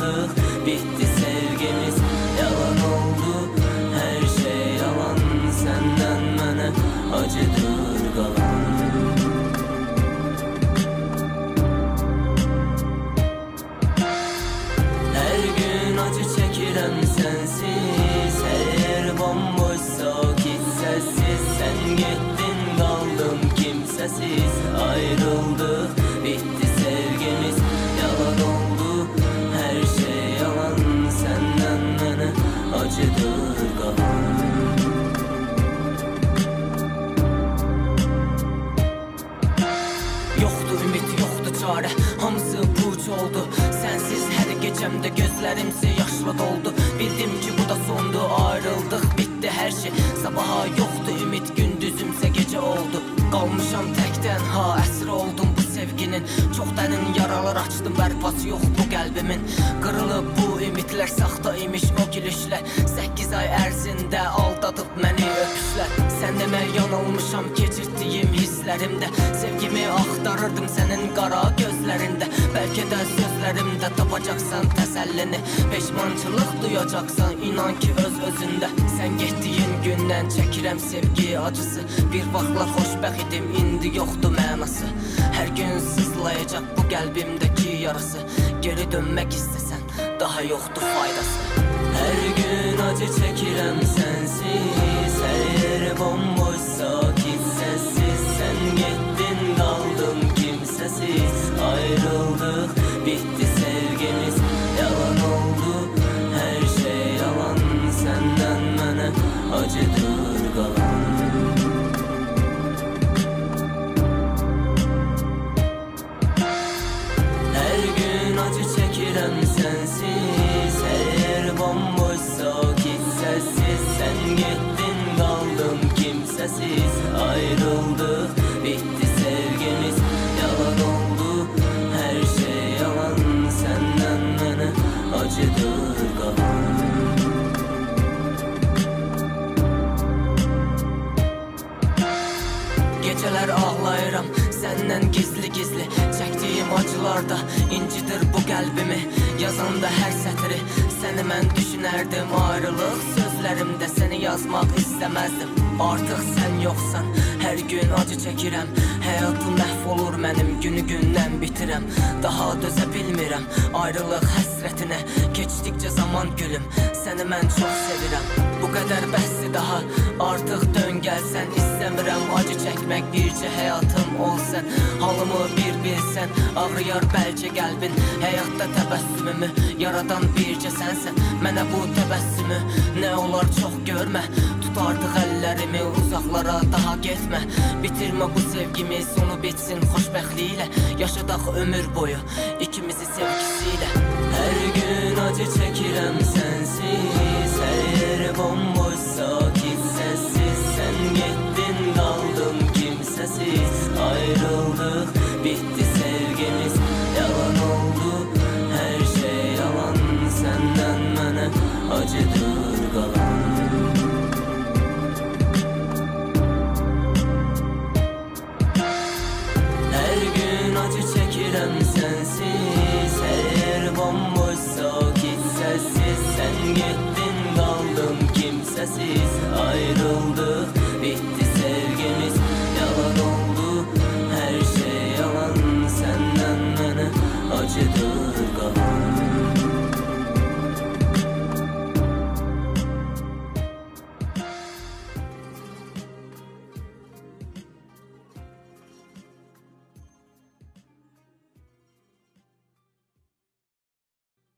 sandık bitti biçare Hamısı puç oldu. Sensiz hər gecəmdə gözlərimsə yaşla doldu. Bildim ki bu da sondu. Ayrıldıq bitti hər şey. Sabaha yoxdu ümid gündüzümsə gecə oldu. Qalmışam tək tənha əsir oldum bu sevginin. Çox dərin yaralar açdım bərpası yox bu qəlbimin Qırılıb bu ümidlər saxta imiş o gülüşlər 8 ay ərzində aldadıb məni öpüşlər Sən demə yanılmışam keçirtdiyim hisslərimdə axtarırdım sənin qara gözlərində Bəlkə də sözlərimdə tapacaqsan təsəllini Peşmançılıq duyacaqsan inan ki öz özündə Sən getdiyin gündən çəkirəm sevgi acısı. Bir vaxtlar xoşbəxt idim indi yoxdur mənası. Hər gün sızlayacaq bu qəlbimdəki yarısı. Geri dönmək istəsən daha yoxdur faydası. Hər gün acı çəkirəm sənsiz Hər yer bomboş acıdır qalan Hər gün acı çəkirəm sənsiz Hər yer bomboş sakit səssiz Sən getdin qaldım kimsəsiz Ayrıldıq səndən gizli-gizli Çəkdiyim acılarda incidir bu qəlbimi Yazanda hər sətri səni mən düşünərdim Ayrılıq sözlərimdə səni yazmaq istəməzdim Artıq sən yoxsan, hər gün acı çəkirəm Həyatım məhv olur mənim, günü gündən bitirəm Daha dözə bilmirəm ayrılıq həsrətinə Keçdikcə zaman gülüm, səni mən çox sevirəm Bu qədər bəsdir daha, artıq dön gəlsən İstəmirəm acı çəkmək bircə həyatım olsan Halımı bir bilsən, ağrıyar bəlkə qəlbin Həyatda təbəssümümü yaradan bircə sənsən Mənə bu təbəssümü nə olar çox görmə Tut artıq əllərimi uzaqlara daha getmə Bitirmə bu sevgimi sonu bitsin xoşbəxtliklə Yaşadaq ömür boyu ikimizi sevgisiyle. Hər gün acı çəkirəm sənsiz Hər yer bomboş sakit səssiz Sən getdin qaldım kimsəsiz Ayrıldıq bitti sevgimiz. Yalan oldu hər şey yalan. Səndən mənə acıdır çevrem sensiz Her yer bomboş sakin sessiz. Sen gittin kaldım kimsesiz. Ayrıldık bitti sevgimiz. Yalan oldu her şey yalan. Senden bana acıdı.